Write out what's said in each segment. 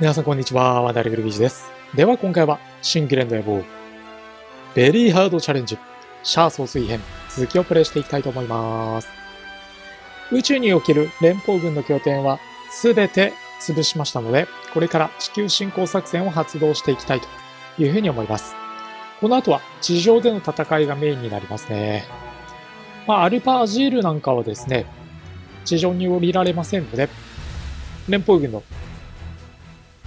皆さんこんにちは、ワダルグルビジです。では今回は、新グレンド野望、ベリーハードチャレンジ、シャア総帥編、続きをプレイしていきたいと思います。宇宙における連邦軍の拠点は、すべて潰しましたので、これから地球侵攻作戦を発動していきたいというふうに思います。この後は地上での戦いがメインになりますね。まあ、アルパ・アジールなんかはですね、地上に降りられませんので、連邦軍の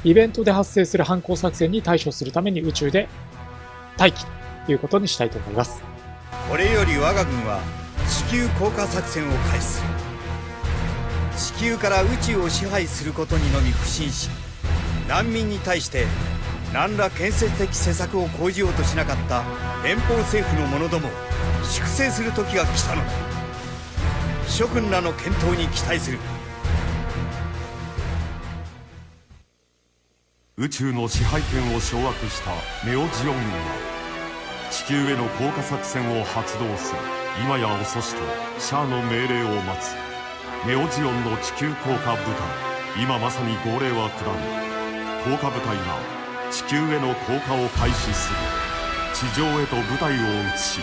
イベントで発生する反抗作戦に対処するために宇宙で待機ということにしたいと思います。これより我が軍は地球降下作戦を開始する。地球から宇宙を支配することにのみ不信し難民に対して何ら建設的施策を講じようとしなかった連邦政府の者どもを粛清する時が来たのだ。諸君らの検討に期待する。宇宙の支配権を掌握したネオジオン軍は地球への降下作戦を発動する。今や遅しとシャアの命令を待つ。ネオジオンの地球降下部隊。今まさに号令は下る。降下部隊が地球への降下を開始する。地上へと部隊を移し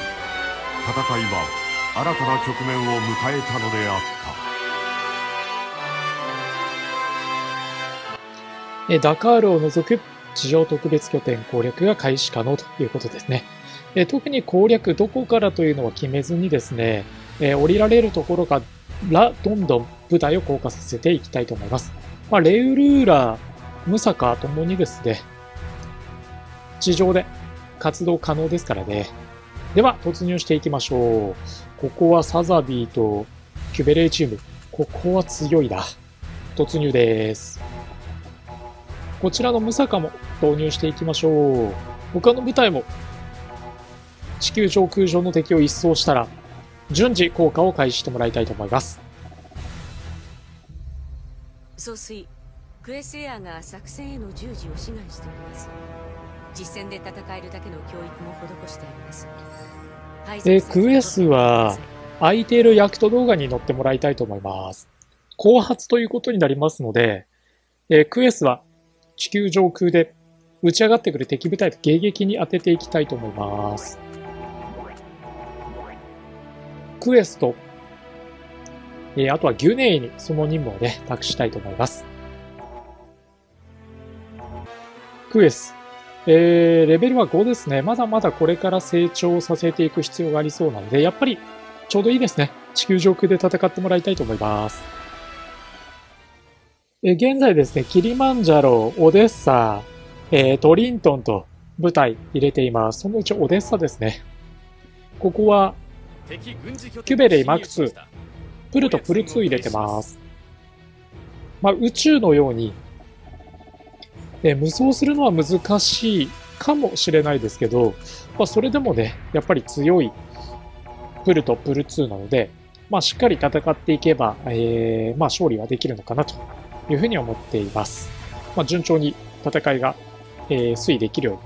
戦いは新たな局面を迎えたのであった。ダカールを除く地上特別拠点攻略が開始可能ということですね。え特に攻略どこからというのは決めずにですね、え降りられるところからどんどん部隊を降下させていきたいと思います。まあ、レウルーラー、ムサカともにですね、地上で活動可能ですからね。では、突入していきましょう。ここはサザビーとキュベレイチーム。ここは強いな。突入です。こちらのムサカも導入していきましょう。他の部隊も地球上空上の敵を一掃したら順次効果を開始してもらいたいと思います。総帥クエスエアが作戦への従事を志願しております実戦で戦えるだけの教育も施してありますでクエスは空いているヤクト動画に乗ってもらいたいと思います。後発ということになりますので、えークエスは地球上空で打ち上がってくる敵部隊と迎撃に当てていきたいと思います。クエスと、えーあとはギュネイにその任務をね、託したいと思います。クエス。えー、レベルは5ですね。まだまだこれから成長させていく必要がありそうなので、やっぱりちょうどいいですね。地球上空で戦ってもらいたいと思います。え現在ですね、キリマンジャロ、オデッサ、えートリントンと部隊入れています。そのうちオデッサですね。ここはキュベレイマーク2プルとプル2入れてます。まあ、宇宙のように、えー無双するのは難しいかもしれないですけど、まあ、それでもね、やっぱり強いプルとプル2なので、まあ、しっかり戦っていけば、えーまあ、勝利はできるのかなというふうに思っています。まあ、順調に戦いが、えー推移できるように、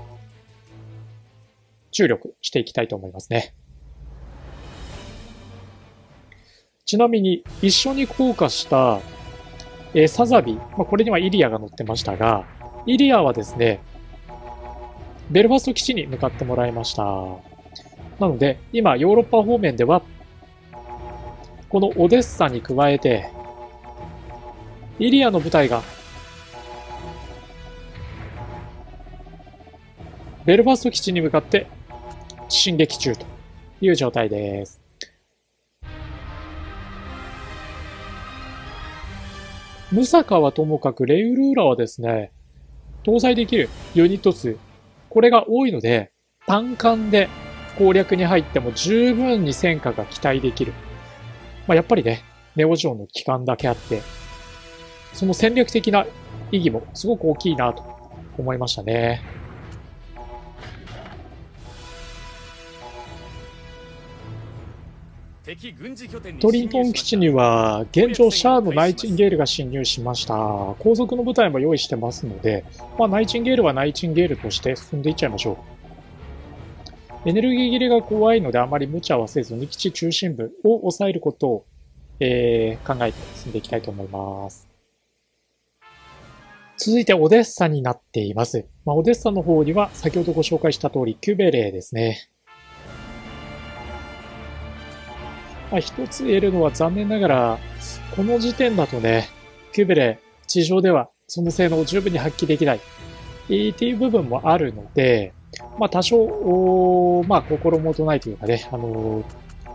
注力していきたいと思いますね。ちなみに、一緒に降下した、えーサザビ、まあ、これにはイリアが乗ってましたが、イリアはですね、ベルファスト基地に向かってもらいました。なので、今、ヨーロッパ方面では、このオデッサに加えて、イリアの部隊が、ベルファスト基地に向かって進撃中という状態です。ムサカはともかくレウルーラはですね、搭載できるユニット数、これが多いので、単艦で攻略に入っても十分に戦果が期待できる。まあ、やっぱりね、ネオジオの機関だけあって、その戦略的な意義もすごく大きいなと思いましたね。トリントン基地には、現状シャアのナイチンゲールが侵入しました。後続の部隊も用意してますので、まあ、ナイチンゲールはナイチンゲールとして進んでいっちゃいましょう。エネルギー切れが怖いのであまり無茶はせずに基地中心部を抑えることを、えー考えて進んでいきたいと思います。続いてオデッサになっています。まあ、オデッサの方には先ほどご紹介した通りキュベレーですね。まあ、一つ言えるのは残念ながら、この時点だとね、キュベレー、地上ではその性能を十分に発揮できない、っていう部分もあるので、まあ多少、まあ心もとないというかね、あの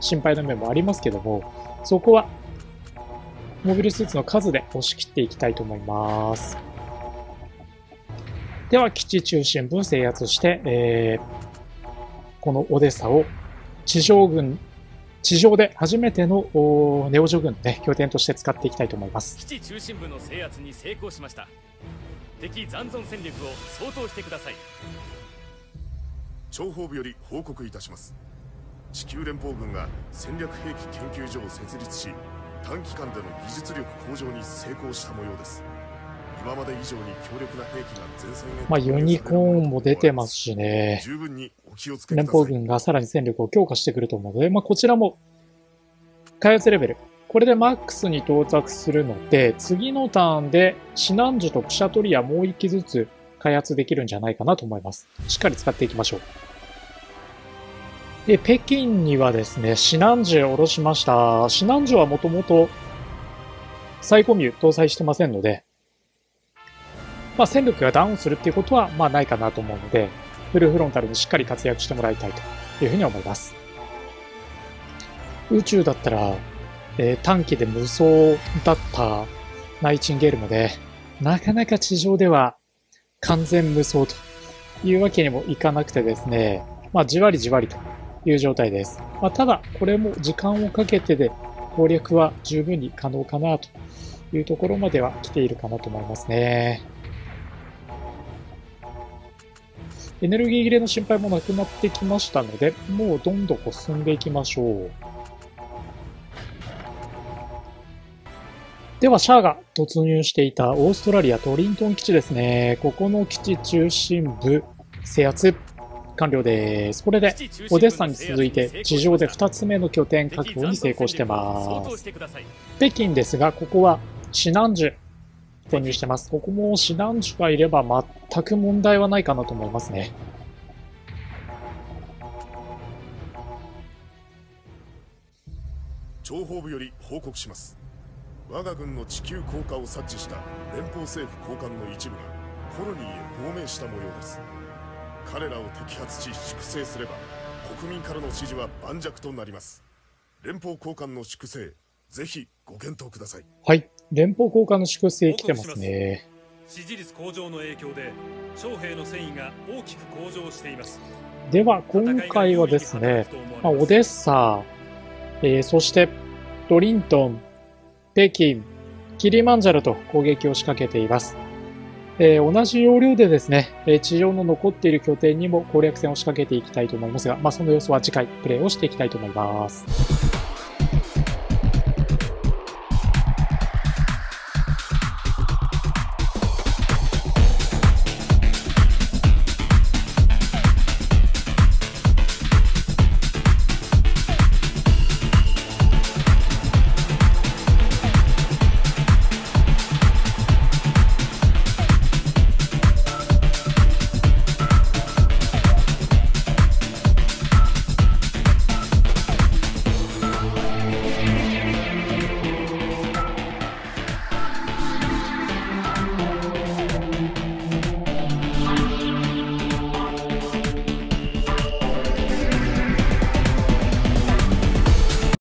心配な面もありますけども、そこは、モビルスーツの数で押し切っていきたいと思います。では、基地中心部制圧して、えー、このオデッサを地上軍、地上で初めてのネオジョ軍の、ね、拠点として使っていきたいと思います。基地中心部の制圧に成功しました。敵残存戦力を相当してください。諜報部より報告いたします地球連邦軍が戦略兵器研究所を設立し短期間での技術力向上に成功した模様です今まで以上に強力な兵器が前線へまあユニコーンも出てますしね十分にお気をつけ連邦軍がさらに戦力を強化してくると思うので、まあ、こちらも開発レベルこれでマックスに到達するので、次のターンでシナンジュとクシャトリアもう一機ずつ開発できるんじゃないかなと思います。しっかり使っていきましょう。で、北京にはですね、シナンジュを下ろしました。シナンジュはもともとサイコミュ搭載してませんので、まあ、戦力がダウンするっていうことは、まあ、ないかなと思うので、フルフロンタルにしっかり活躍してもらいたいというふうに思います。宇宙だったら、えー、短期で無双だったナイチンゲールもね、なかなか地上では完全無双というわけにもいかなくてですね、まあ、じわりじわりという状態です。まあ、ただ、これも時間をかけてで攻略は十分に可能かなというところまでは来ているかなと思いますね。エネルギー切れの心配もなくなってきましたので、もうどんどん進んでいきましょう。では、シャアが突入していたオーストラリアトリントン基地ですね。ここの基地中心部制圧完了です。これでオデッサに続いて地上で2つ目の拠点確保に成功してます。北京ですが、ここはシナンジュ投入してます。ここもシナンジュがいれば全く問題はないかなと思いますね。情報部より報告します。我が軍の地球降下を察知した連邦政府高官の一部がコロニーへ亡命した模様です。彼らを摘発し粛清すれば国民からの支持は盤石となります。連邦高官の粛清ぜひご検討ください。はい。連邦高官の粛清来てますね支持率向上の影響で将兵の戦意が大きく向上していますでは今回はですね、まあ、オデッサ、えー、そしてドリントン北京、キリマンジャロと攻撃を仕掛けています。えー、同じ要領でですね、え地上の残っている拠点にも攻略戦を仕掛けていきたいと思いますが、まあ、その様子は次回プレイをしていきたいと思います。